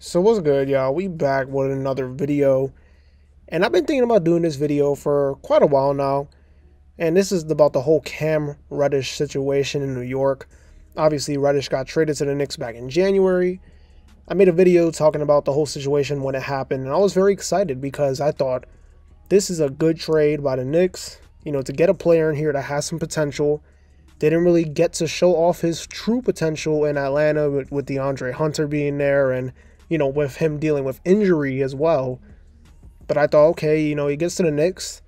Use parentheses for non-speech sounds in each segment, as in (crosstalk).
So what's good, y'all? We back with another video. And I've been thinking about doing this video for quite a while now. And this is about the whole Cam Reddish situation in New York. Obviously, Reddish got traded to the Knicks back in January. I made a video talking about the whole situation when it happened, and I was very excited because I thought this is a good trade by the Knicks, you know, to get a player in here that has some potential. Didn't really get to show off his true potential in Atlanta with, with DeAndre Hunter being there and you know, with him dealing with injury as well. But I thought, okay, you know, he gets to the Knicks.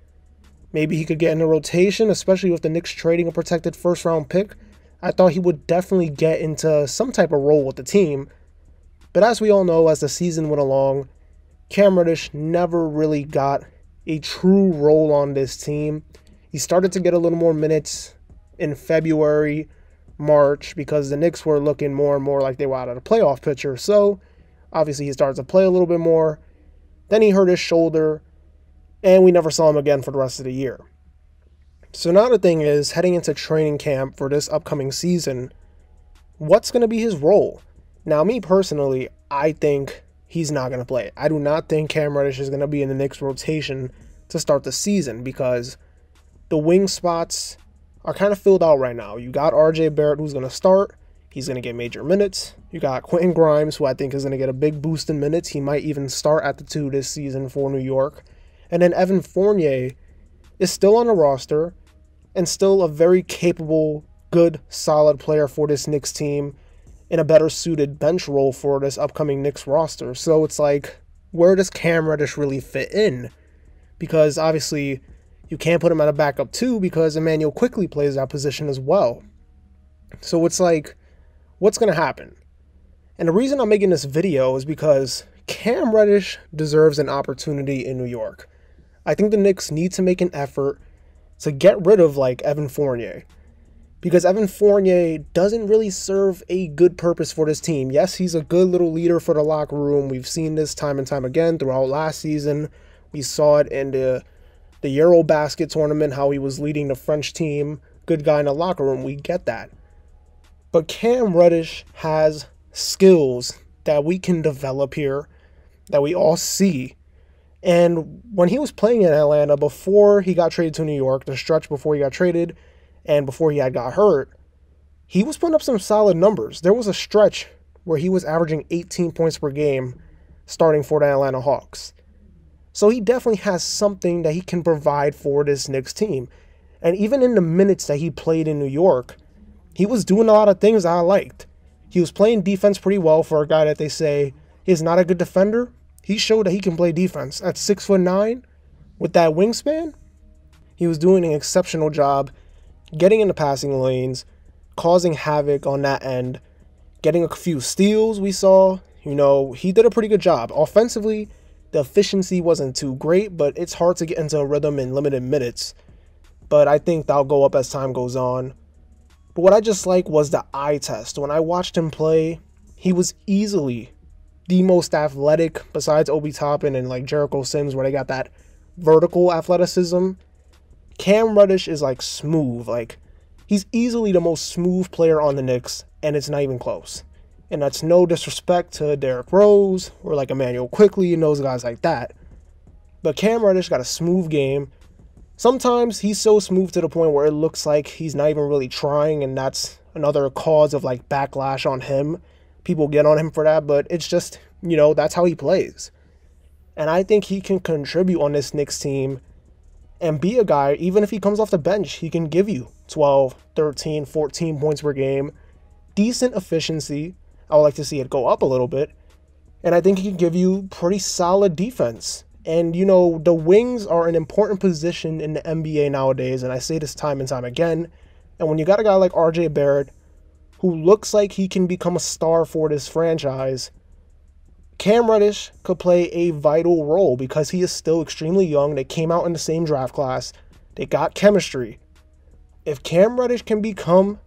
Maybe he could get in the rotation, especially with the Knicks trading a protected first round pick. I thought he would definitely get into some type of role with the team. But as we all know, as the season went along, Cam Reddish never really got a true role on this team. He started to get a little more minutes in February, March, because the Knicks were looking more and more like they were out of the playoff picture. So Obviously, he started to play a little bit more. Then he hurt his shoulder, and we never saw him again for the rest of the year. So now the thing is, heading into training camp for this upcoming season, what's going to be his role? Now, me personally, I think he's not going to play. I do not think Cam Reddish is going to be in the Knicks rotation to start the season because the wing spots are kind of filled out right now. You got RJ Barrett who's going to start. He's going to get major minutes. You got Quentin Grimes, who I think is going to get a big boost in minutes. He might even start at the two this season for New York. And then Evan Fournier is still on the roster and still a very capable, good, solid player for this Knicks team in a better suited bench role for this upcoming Knicks roster. So it's like, where does Cam Reddish really fit in? Because obviously, you can't put him at a backup two because Emmanuel Quickley plays that position as well. So it's like, what's going to happen? And the reason I'm making this video is because Cam Reddish deserves an opportunity in New York. I think the Knicks need to make an effort to get rid of like Evan Fournier. Because Evan Fournier doesn't really serve a good purpose for this team. Yes, he's a good little leader for the locker room. We've seen this time and time again throughout last season. We saw it in the the Eurobasket tournament, how he was leading the French team. Good guy in the locker room. We get that. But Cam Reddish has skills that we can develop here that we all see. And when he was playing in Atlanta before he got traded to New York, the stretch before he got traded and before he had got hurt, he was putting up some solid numbers. There was a stretch where he was averaging 18 points per game starting for the Atlanta Hawks. So he definitely has something that he can provide for this Knicks team. And even in the minutes that he played in New York, he was doing a lot of things I liked. He was playing defense pretty well for a guy that they say is not a good defender. He showed that he can play defense at six foot nine with that wingspan. He was doing an exceptional job getting in the passing lanes, causing havoc on that end, getting a few steals. We saw, you know, he did a pretty good job. Offensively, the efficiency wasn't too great, but it's hard to get into a rhythm in limited minutes. But I think that'll go up as time goes on. But what I just like was the eye test. When I watched him play, he was easily the most athletic besides Obi Toppin and like Jericho Sims, where they got that vertical athleticism. Cam Reddish is like smooth. Like he's easily the most smooth player on the Knicks, and it's not even close. And that's no disrespect to Derrick Rose or like Emmanuel Quickley and those guys like that. But Cam Reddish got a smooth game. Sometimes he's so smooth to the point where it looks like he's not even really trying, and that's another cause of like backlash on him. People get on him for that, but it's just, you know, that's how he plays. And I think he can contribute on this Knicks team and be a guy, even if he comes off the bench, he can give you 12, 13, 14 points per game. Decent efficiency. I would like to see it go up a little bit. And I think he can give you pretty solid defense. And you know, the wings are an important position in the NBA nowadays, and I say this time and time again. And when you got a guy like RJ Barrett, who looks like he can become a star for this franchise, Cam Reddish could play a vital role because he is still extremely young. They came out in the same draft class, they got chemistry. If Cam Reddish can become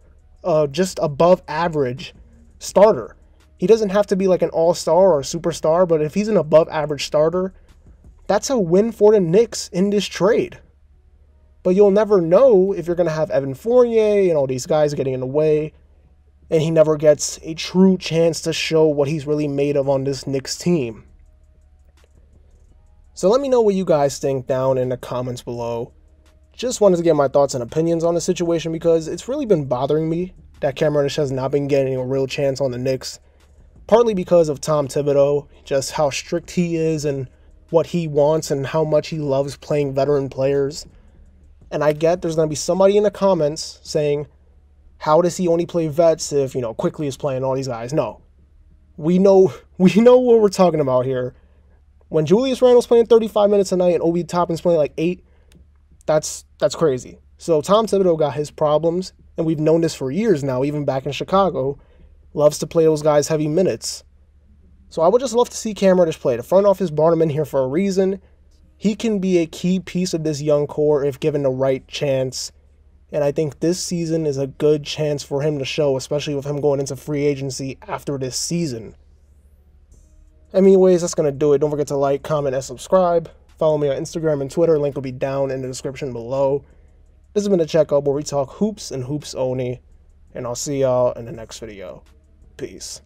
uh, just above average starter, he doesn't have to be like an all star or a superstar, but if he's an above average starter, that's a win for the Knicks in this trade. But you'll never know if you're going to have Evan Fournier and all these guys getting in the way. and he never gets a true chance to show what he's really made of on this Knicks team. So let me know what you guys think down in the comments below. Just wanted to get my thoughts and opinions on the situation because it's really been bothering me that Cam Reddish has not been getting a real chance on the Knicks. Partly because of Tom Thibodeau, just how strict he is and what he wants and how much he loves playing veteran players. And I get there's going to be somebody in the comments saying, how does he only play vets if, you know, Quickley is playing all these guys? No. We know (laughs) we know what we're talking about here. When Julius Randle's playing 35 minutes a night and Obi Toppin's playing like 8, that's that's crazy. So Tom Thibodeau got his problems, and we've known this for years now, even back in Chicago. Loves to play those guys heavy minutes. So I would just love to see Cam Reddish play. The front office brought him in here for a reason. He can be a key piece of this young core if given the right chance. And I think this season is a good chance for him to show, especially with him going into free agency after this season. Anyways, that's going to do it. Don't forget to like, comment, and subscribe. Follow me on Instagram and Twitter. Link will be down in the description below. This has been a checkup where we talk hoops and hoops only. And I'll see y'all in the next video. Peace.